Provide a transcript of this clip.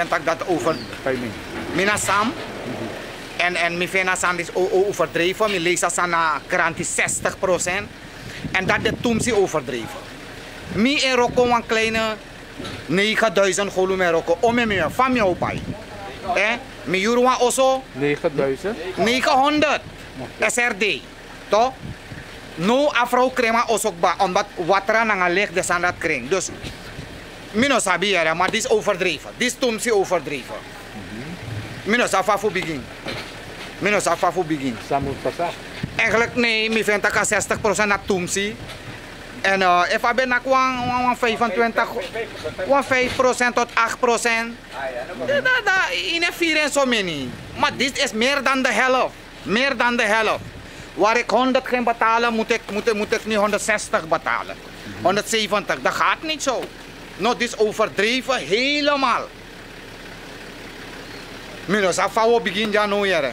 ik dat over... Mina Sam. En, en mi Sam is overdreven. Mi lees dat na krant is 60% En dat de Tumsi overdreven. Mi in Rokko een kleine 9000 golu in Rokko. Om en meer. Van jou. Eh? Mi Jurwa Oso 9000. 900 SRD. Toch? No afro krema osok ba. Omdat watra nanga leg de sandat kring. Dus, mino sabi era, maar dit is overdreven. Dit is overdreven. Mino safa voor begin. Mino safa voor begin. Eigenlijk nee, mi vind ik 60% naar Tumsi. En uh, if ik ben naar kwam 25, 5% tot 8%. Da, da, da, in een vier en zo mini. Maar dit is meer dan de helft. Meer dan de helft. Waar ik 100 ging betalen, moet ik, moet, ik- moet ik nu 160 betalen. 170, dat gaat niet zo. No, dit is overdreven helemaal. Minus, afval begin januari.